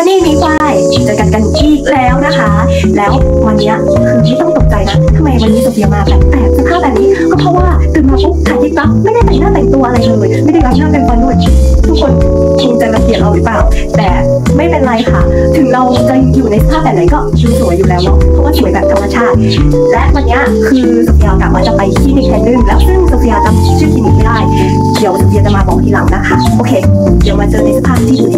ชะนีมีควายเจอกันกันอีกแล้วนะคะ แล้ววันนี้คือไม่ต้องตกใจนะทำไมวันนี้โซเฟียมาแบบแปลกสภาพแบบนี้ก็เพราะว่าตื่นมาปุ๊บถ่ายคลิปปั๊บไม่ได้แต่งหน้าแต่งตัวอะไรเลย ไม่ได้ล้างหน้าแปรงฟันด้วยทุกคนคงจะรังเกียจเราหรือเปล่า แต่ไม่เป็นไรค่ะ ถึงเราจะอยู่ในสภาพแบบไหนก็ดูสวยอยู่แล้วเนาะเพราะว่าสวยแบบธรรมชาติ และวันนี้คือโซเฟียกะว่าจะไปคลินิกแห่งหนึ่งแล้วซึ่งโซเฟียจำชื่อคลินิกไม่ได้ เดี๋ยวโซเฟียจะมาบอกทีหลังนะคะ โอเค เดี๋ยวมาเจอในสภาพที่อยู่ดีกว่านี้เมื่อ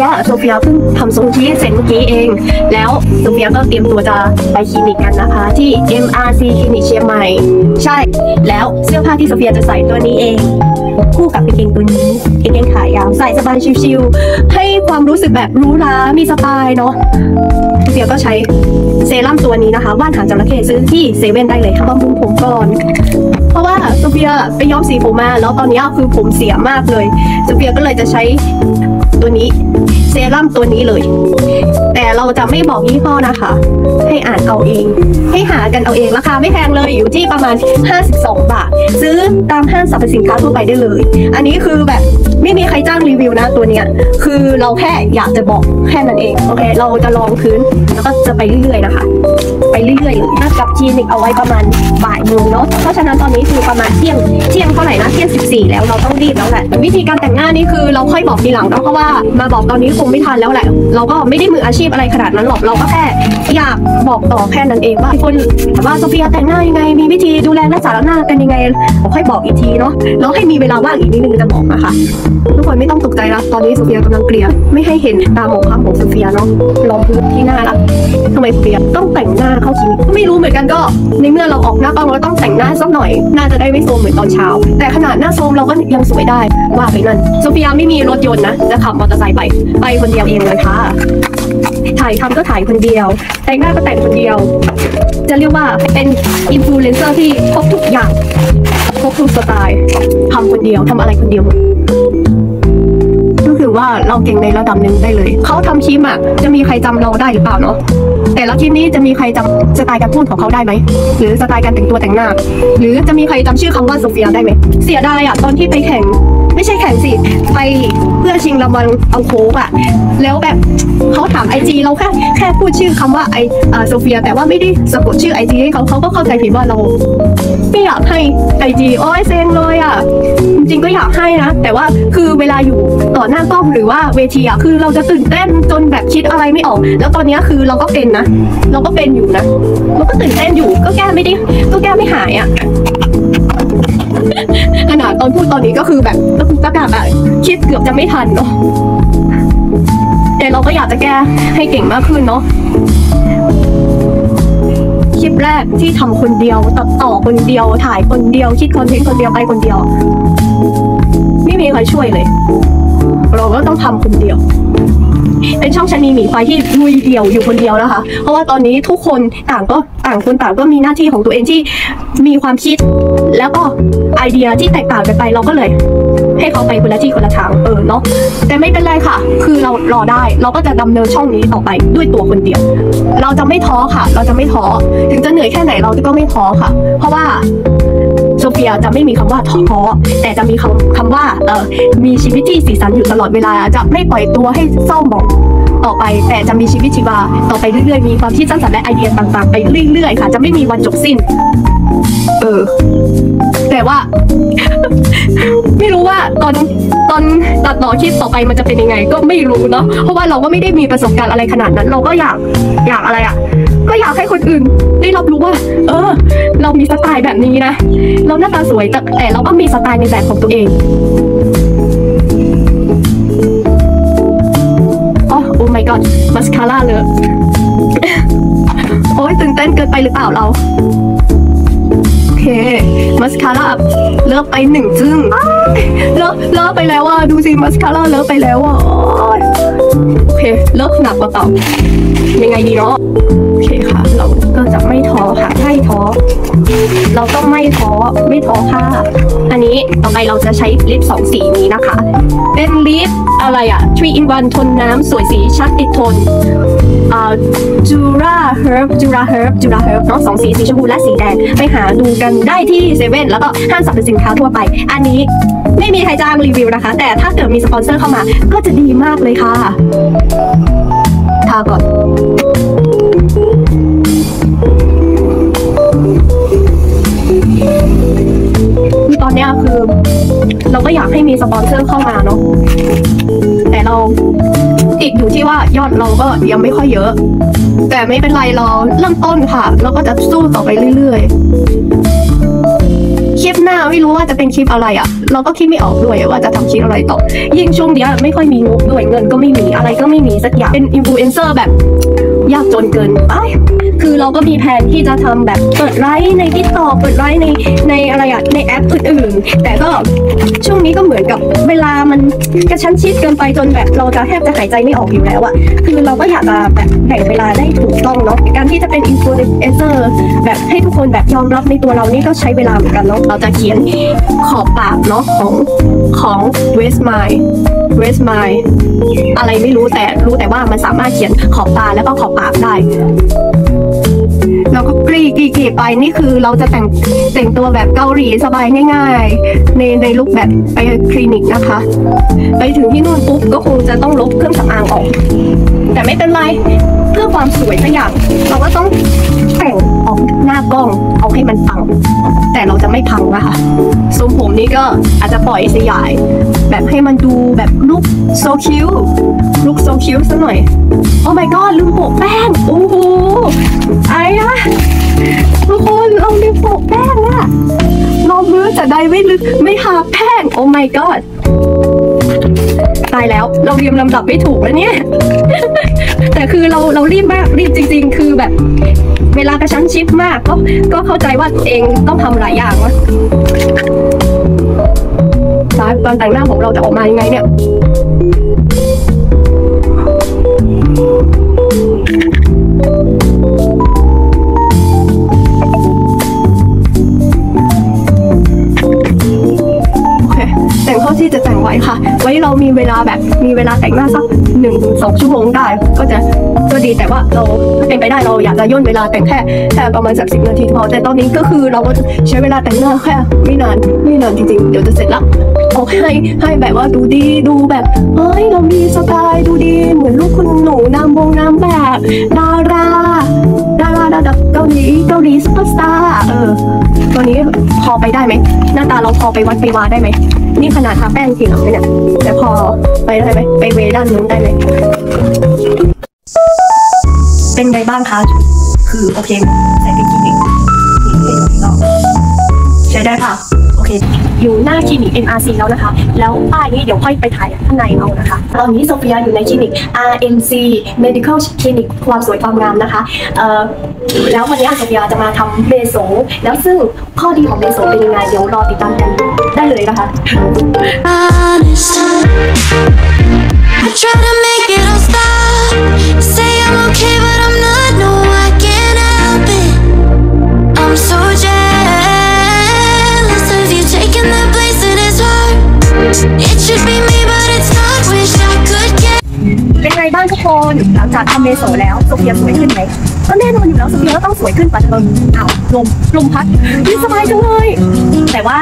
กี้โซเฟียเพิ่งทำทรงที่เสร็จเมื่อกี้เอง แล้วโซเฟียก็เตรียมตัวจะไปคลินิกกันนะคะ ที่ MRC คลินิกเชียงใหม่ ใช่ แล้วเสื้อผ้าที่โซเฟียจะใส่ตัวนี้เอง คู่กับกางเกงตัวนี้กางเกงขายาวใส่สบายชิวๆให้ความรู้สึกแบบหรูหรามีสไตล์เนาะโซเฟียก็ใช้เซรั่มตัวนี้นะคะว่านหางจระเข้ซื้อที่เซเว่นได้เลยค่ะบำรุงผมก่อน เพราะว่าโซเฟียไปย้อมสีผมมาแล้วตอนนี้คือผมเสียมากเลยโซเฟียก็เลยจะใช้ตัวนี้ เซรั่มตัวนี้เลย แต่เราจะไม่บอกยี่ห้อนะคะ ให้อ่านเอาเอง ให้หากันเอาเองราคาไม่แพงเลยอยู่ที่ประมาณ 52 บาท ซื้อตามห้างสรรพสินค้าทั่วไปได้เลย อันนี้คือแบบไม่มีใครจ้างรีวิวนะตัวเนี้ย คือเราแค่อยากจะบอกแค่นั้นเองโอเคเราจะลองพื้นแล้วก็จะไปเรื่อยๆนะคะ ไปเรื่อยๆนัดกับคลินิกเอาไว้ประมาณบ่ายโมงเนาะเพราะฉะนั้นตอนนี้คือประมาณเที่ยงเที่ยงเท่าไหร่นะเที่ยง 14 แล้วเราต้องรีบแล้วแหละวิธีการแต่งหน้านี่คือเราค่อยบอกทีหลังเนาะเพราะว่ามาบอกตอนนี้คงไม่ทันแล้วแหละ เราก็ไม่ได้มืออาชีพอะไรขนาดนั้นหรอก เราก็แค่อยากบอกต่อแค่นั้นเองว่าคนว่าโซเฟียแต่งหน้ายังไง มีวิธีดูแลรักษาหน้ากันยังไงผมค่อยบอกอีกทีเนาะแล้วให้มีเวลาว่างอีกนิดนึงจะบอกนะคะ ทุกคนไม่ต้องตกใจนะตอนนี้โซเฟียกำลังเกลี่ยไม่ให้เห็นตาหมองคล้ำของโซเฟียเนาะรองพื้นที่หน้าละทำไมโซเฟียต้องแต่งหน้าเข้าคลินิกไม่รู้เหมือนกันก็ ในเมื่อเราออกหน้ากล้องเราต้องแต่งหน้าสักหน่อยน่าจะได้ไม่โทรมเหมือนตอนเช้า แต่ขนาดหน้าโทรมเราก็ยังสวยได้ว่าไปนั่นโซเฟียไม่มีรถยนต์นะจะขับมอเตอร์ไซค์ไปไปคนเดียวเองเลยค่ะ ถ่ายทำก็ถ่ายคนเดียว แต่งหน้าก็แต่งคนเดียว จะเรียกว่าเป็นอินฟลูเอนเซอร์ที่ครบทุกอย่างครบทุกสไตล์ทำคนเดียวทำอะไรคนเดียวหมดก็คือว่าเราเก่งในระดับหนึ่งได้เลย เขาทำคลิปอะจะมีใครจำเราได้หรือเปล่าเนาะแต่ละคลิปนี้จะมีใครจำสไตล์การพูดของเขาได้ไหมหรือสไตล์การแต่งตัวแต่งหน้า หรือจะมีใครจำชื่อคำว่าโซเฟียได้ไหมเสียดายอะตอนที่ไปแข่ง ไม่ใช่แข่งสิไปเพื่อชิงรางวัลเอาโค้กอะแล้วแบบเขาถามไอจีเราแค่แค่พูดชื่อคำว่าไอโซเฟีย แต่ว่าไม่ได้สะกดชื่อไอจีให้เขาเขาก็เข้าใจผิดว่าเราไม่อยากให้ไอจีโอ้ยเซ็งเลยอะจริงก็อยากให้นะ แต่ว่าคือเวลาอยู่ต่อหน้ากล้องหรือว่าเวทีอะคือเราจะตื่นเต้นจนแบบคิดอะไรไม่ออก แล้วตอนนี้คือเราก็เป็นนะ เราก็เป็นอยู่นะเราก็ตื่นเต้นอยู่ก็แก้ไม่ได้ก็แก้ไม่หายอะ ขนาดตอนพูดตอนนี้ก็คือแบบตะกุกตะกักอะคิดเกือบจะไม่ทันเนาะแต่เราก็อยากจะแก้ให้เก่งมากขึ้นเนาะคลิปแรกที่ทำคนเดียวตัดต่อคนเดียวถ่ายคนเดียวคิดคอนเทนต์คนเดียวไปคนเดียว ไม่มีใครช่วยเลย เราก็ต้องทำคนเดียว เป็นช่องชะนีหมีควายที่ลุยเดียวอยู่คนเดียวนะคะ เพราะว่าตอนนี้ทุกคนต่างก็ต่างคนต่างก็มีหน้าที่ของตัวเองที่มีความคิด แล้วก็ไอเดียที่แตกต่างกันไปเราก็เลย ให้เขาไปคนละที่คนละทางเออเนาะแต่ไม่เป็นไรค่ะ คือเรารอได้เราก็จะดำเนินช่องนี้ต่อไปด้วยตัวคนเดียว เราจะไม่ท้อค่ะ เราจะไม่ท้อถึงจะเหนื่อยแค่ไหนเราก็ไม่ท้อค่ะ เพราะว่า เดียจะไม่มีคำว่าท้อแต่จะมีคำคำว่าเออมีชีวิตที่สีสันอยู่ตลอดเวลาจะไม่ปล่อยตัวให้เศร้าหมองต่อไป แต่จะมีชีวิตชีวาต่อไปเรื่อยๆมีความคิดสร้างสรรค์และไอเดียต่างๆ ไปเรื่อยๆค่ะ จะไม่มีวันจบสิ้น เออ แต่ว่า ไม่รู้ว่าตอนตอนตัดต่อคลิปต่อไปมันจะเป็นยังไง ก็ไม่รู้เนาะเพราะว่าเราก็ไม่ได้มีประสบการณ์อะไรขนาดนั้น เราก็อยากอยากอะไรอะ ก็อยากให้คนอื่น ได้รับรู้ว่า เออ เรามีสไตล์แบบนี้นะเราหน้าตาสวยแต่แต่เราก็มีสไตล์ในแบบของตัวเองอ๋อโอ้ my god มัสคาร่าเลยโอ้ยตื่นเต้นเกินไปหรือเปล่าเรา มัสคาร่าเลอะไปหนึ่งจึ้งเลอะเลอะไปแล้วอะดูสิมัสคาร่าเลอะไปแล้วอะโอ๊ยโอเคเลอะหนักกว่าเก่ายังไงดีเนาะโอเคค่ะ เราก็จะไม่ท้อค่ะไม่ท้อ เราต้องไม่ท้อไม่ท้อค่ะ อันนี้ต่อไปเราจะใช้ลิปสองสีนี้นะคะ เป็นลิปอะไรอะ three in one ทนน้ำสวยสีชัดติดทนอ่า Jula's Herb Jula's Herb Jula's Herb เนาะสองสีสีชมพูและสีแดง ไปหาดูกันได้ที่เซเว่นแล้วก็ห้างสรรพสินค้าทั่วไป อันนี้ไม่มีใครจ้างรีวิวนะคะ แต่ถ้าเกิดมีสปอนเซอร์เข้ามาก็จะดีมากเลยค่ะทาก่อน อนเนี้ยคือ เราก็อยากให้มีสปอนเซอร์เข้ามาเนาะแต่เราติดอยู่ที่ว่ายอดเราก็ยังไม่ค่อยเยอะ แต่ไม่เป็นไรเราเริ่มต้นค่ะ เราก็จะสู้ต่อไปเรื่อยๆคลิปหน้าไม่รู้ว่าจะเป็นคลิปอะไรอะ่ะ เราก็คิดไม่ออกด้วยว่าจะทำคลิปอะไรต่อ ยิ่งช่วงเนี้ยไม่ค่อยมีงบด้วยเงินก็ไม่มีอะไรก็ไม่มีสักอย่างเป็นอินฟลูเอนเซอร์แบบยากจนเกินไปคือเราก็มีแผนที่จะทำแบบเปิดไลฟ์ใน TikTok เปิดไลฟ์ในในอะไรอะในแอปอื่นๆ แต่ก็ช่วงนี้ก็เหมือนกับเวลามันกระชั้นชิดเกินไปจนแบบเราจะแทบจะหายใจไม่ออกอยู่แล้วอะคือเราก็อยากจะแบบแบ่งเวลาได้ถูกต้องเนาะการที่จะเป็นอินฟลูเอนเซอร์แบบให้ทุกคนแบบยอมรับในตัวเรานี่ก็ใช้เวลาเหมือนกันเนาะเราจะเขียนขอบปากเนาะของของ West Mile West Mile อะไรไม่รู้แต่รู้แต่ว่ามันสามารถเขียนขอบตาแล้วก็ขอบปากได้เราก็กรีกรีกรีไปนี่คือเราจะแต่งแต่งตัวแบบเกาหลีสบายง่าย ๆ ในในลุคแบบไปคลินิกนะคะ ไปถึงที่นู่นปุ๊บก็คงจะต้องลบเครื่องสำอางออก แต่ไม่เป็นไรเพื่อความสวยสักอย่างเราก็ต้อง หน้ากล้องเอาให้มันปัง แต่เราจะไม่พังนะคะทรงผมนี่ก็อาจจะปล่อยสยาย แบบให้มันดูแบบลุคโซคิวลุคโซคิวซะหน่อย โอ้ my god ลืมโปะแป้ง โอ้โหไอ้อะทุกคนเราลืมโปะแป้งอะเราเมื่อจะได้ไม่ลืมไม่หาแป้ง โอ้ my god ตายแล้วเราเรียงลำดับไม่ถูกแล้วเนี่ย แต่คือเราเรารีบมากรีบจริง ๆ คือแบบ เวลากระชั้นชิดมากก็ก็เข้าใจว่าตัวเองต้องทำหลายอย่างวะตายตอนแต่งหน้าของเราจะออกมายังไงเนี่ย ลาแบบมีเวลาแต่งหน้าสักหนึ่งถึงสองชั่วโมงได้ ก็จะก็ดีแต่ว่าเราเป็นไปได้เราอยากจะย่นเวลาแต่งแค่แค่ประมาณสักสิบนาทีพอแต่ตอนนี้ก็คือเราก็ใช้เวลาแต่งหน้าแค่ไม่นานไม่นานจริงๆ เดี๋ยวจะเสร็จละโอเคให้ให้แบบว่าดูดีดูแบบเฮ้ยเรามีสไตล์ดูดีเหมือนลูกคุณหนูนางงามนางแบบดาราดาราระดับเกาหลีเกาหลีซุปเปอร์สตาร์เออตัวนี้พอไปได้ไหมหน้าตาเราพอไปวัดไปวาได้ไหม นี่ขนาดทาแป้งสีเหลืองเลยเนี่ยแต่พอไปได้ไหมไปเวด้านนู้นได้ไหมเป็นไงบ้างคะ คือโอเคใส่ไปคลินิกใช้ได้ค่ะ โอเค อยู่หน้าคลินิก NRC แล้วนะคะ แล้วป้ายนี้เดี๋ยวค่อยไปถ่ายข้างในเอานะคะ ตอนนี้โซเฟียอยู่ในคลินิก RMC Medical Clinic ความสวยความงามนะคะเอ่อแล้ววันนี้โซเฟียจะมาทำเบโซแล้วซึ่งข้อดีของเบโซเป็นยังไงเดี๋ยวรอติดตามกัน ได้เลยนะคะ honest. I try to make it all stop. Say I'm okay, but I'm not. No, I can't help it. I'm so jealous of you taking the place that is hard. It should be me, but it's not. Wish I could get. เป็นไงบ้างทุกคน หลังจากทำเมโซแล้วโซเฟียสวยขึ้นไหม ก็แน่นอนอยู่แล้วโซเฟียก็ต้องสวยขึ้นกว่าเดิมอ้าวลมลมพัดนี่สบายจังเลย แต่ว่า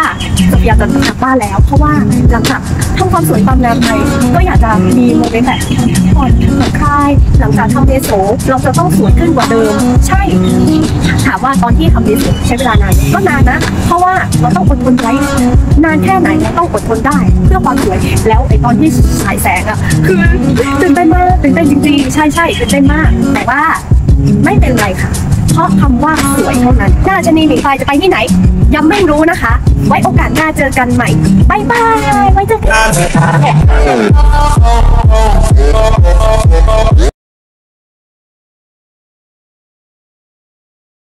โซเฟียจะกลับบ้านแล้ว เพราะว่าหลังจากทำความสวยความงามไปก็อยากจะมี moment แบบผ่อนผ่อนคลายหลังจากทำเมโซเราจะต้องสวยขึ้นกว่าเดิม ใช่ ถามว่าตอนที่ทำเมโซใช้เวลานานก็นานนะ เพราะว่าเราต้องอดทนไว้นานแค่ไหนเราต้องอดทนได้ เพื่อความสวยแล้วไอตอนที่ฉายแสงอะคือตื่นเต้นมากตื่นเต้นจริงๆใช่ใช่ตื่นเต้นมาก แต่ว่าะคำว่าสวยเท่านั้นน่าชะนีหนีไฟจะไปที่ไหน ยังไม่รู้นะคะ ไว้โอกาสหน้าเจอกันใหม่บายบาย ไว้เจอกัน